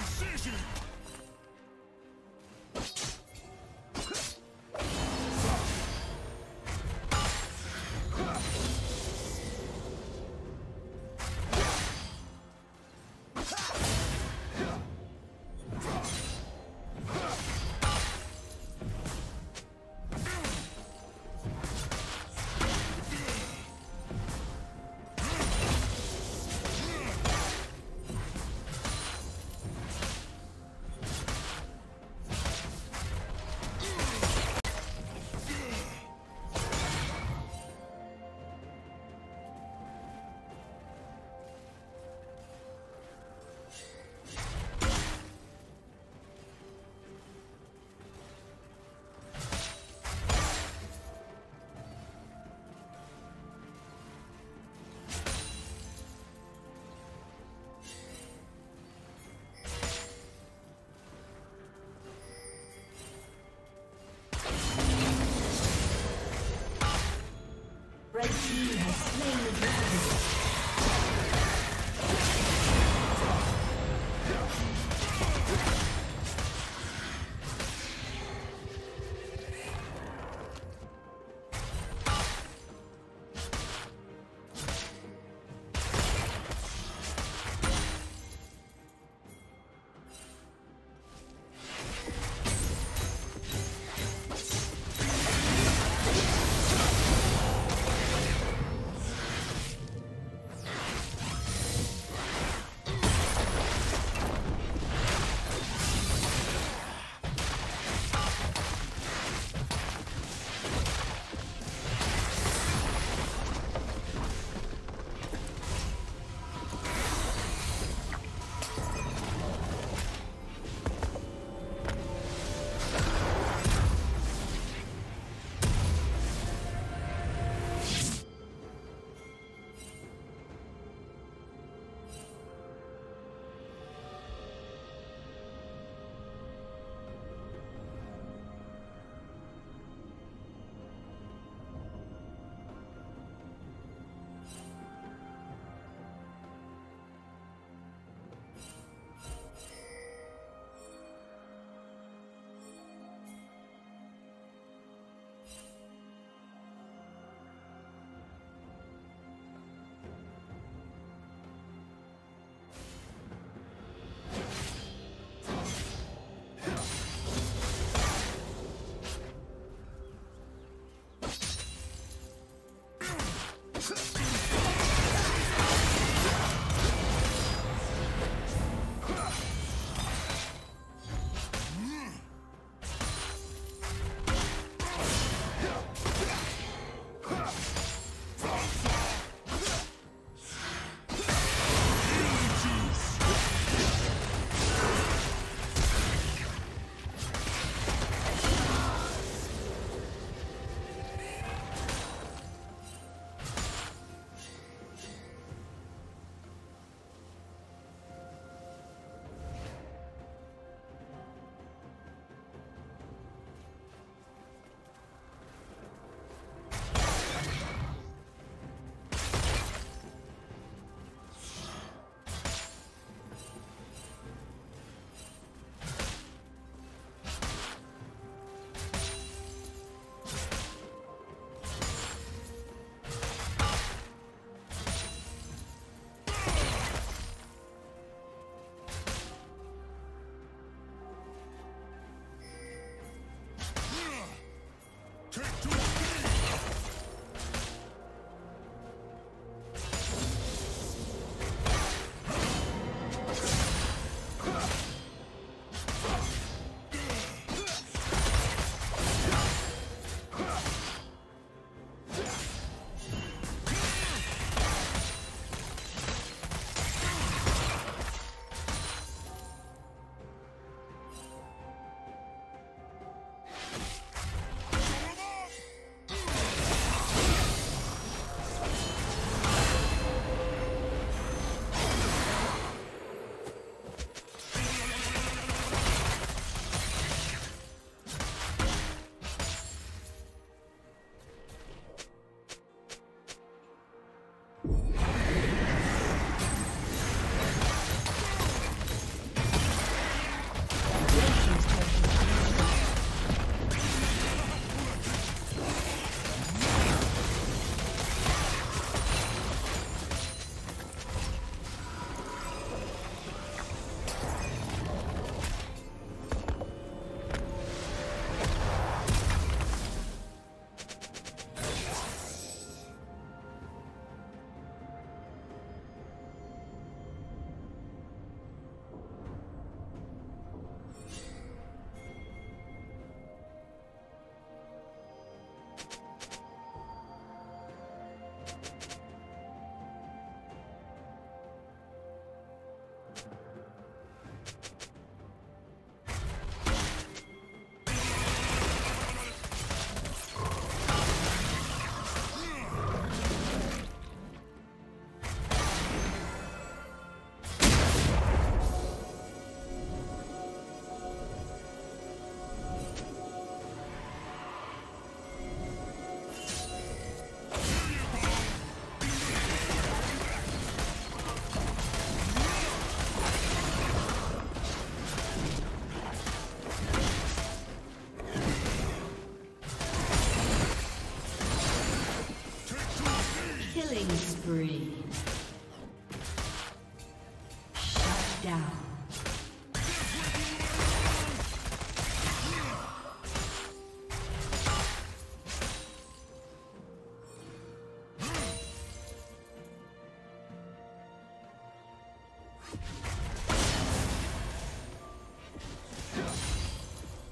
Incision!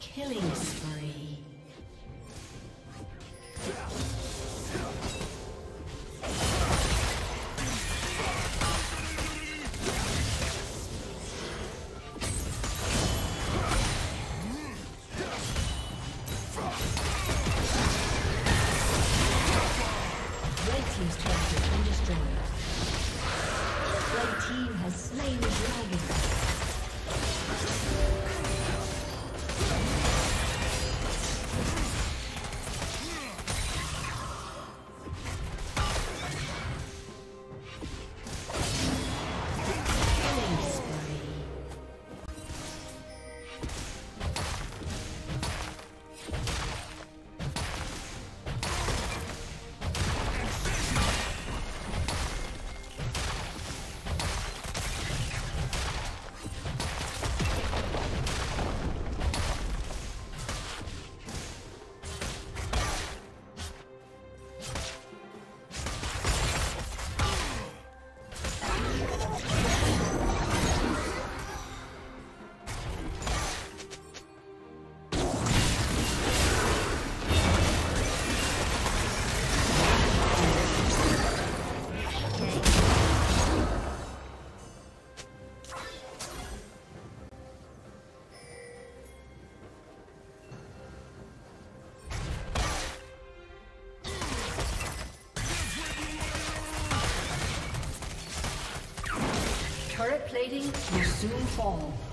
Killing soon.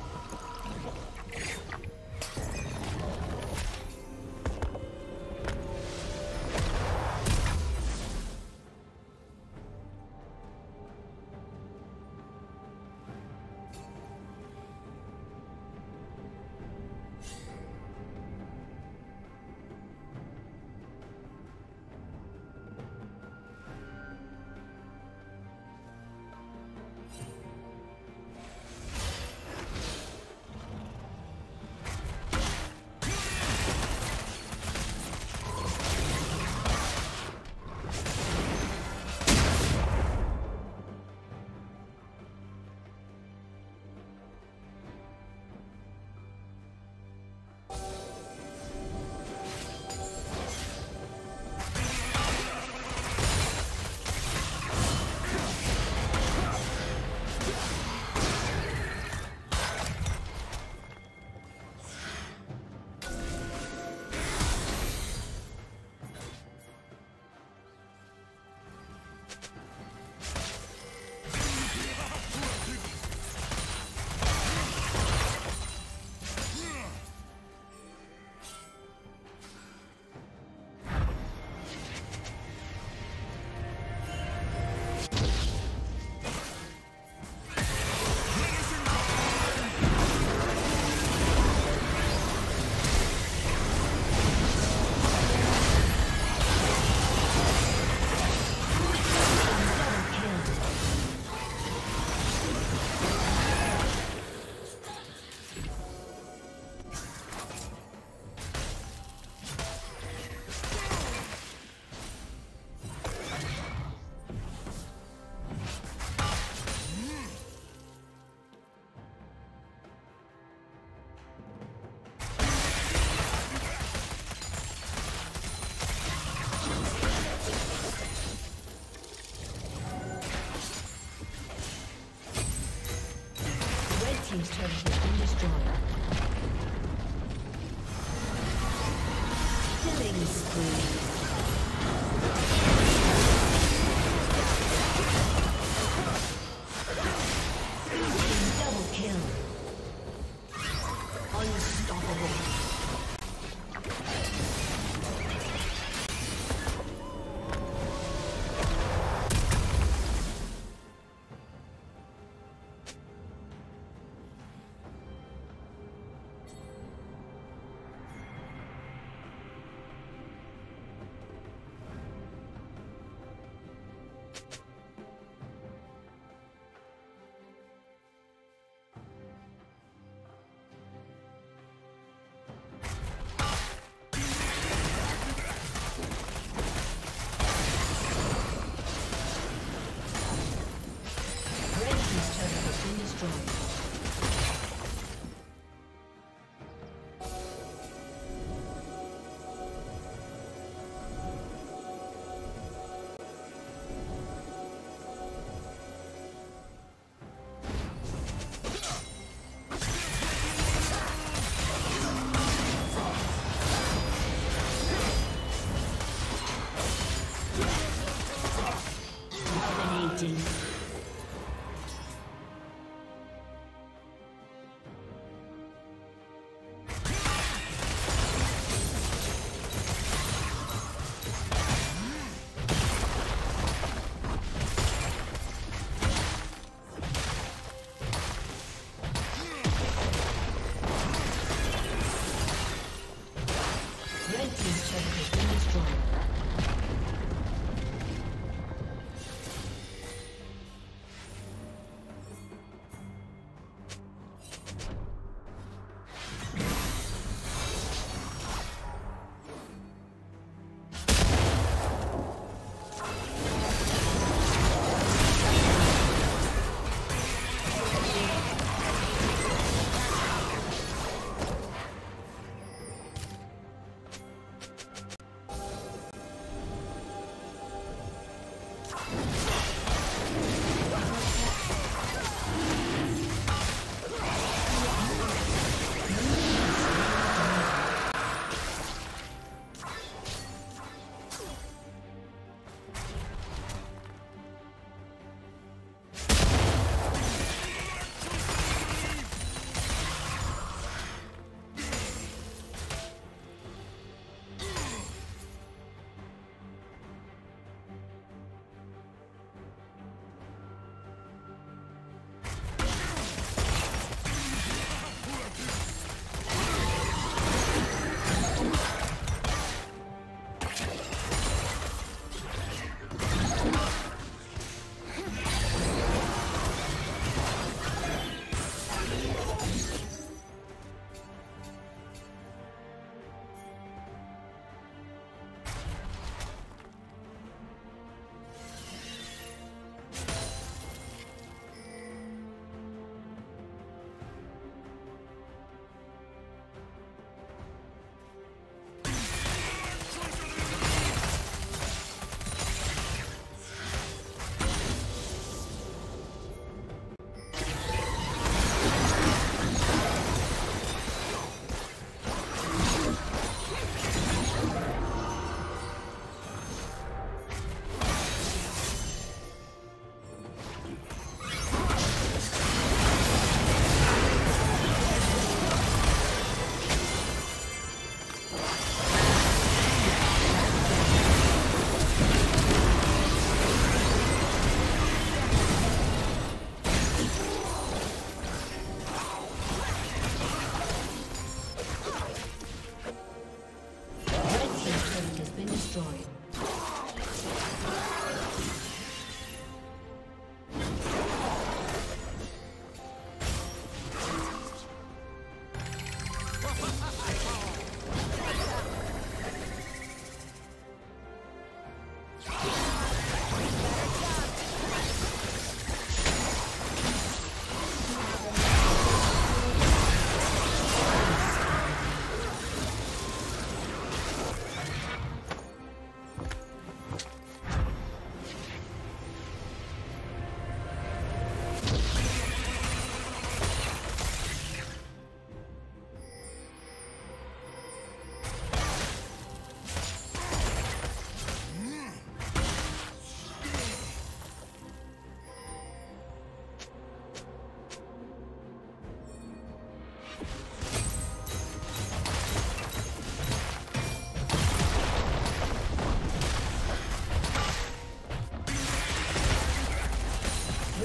Dominating.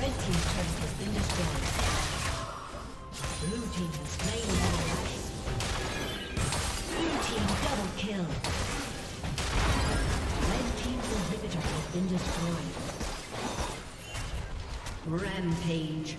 Red team's turret has been destroyed. Blue team has slain warriors. Blue team double kill. Red team's inhibitor has been destroyed. Rampage.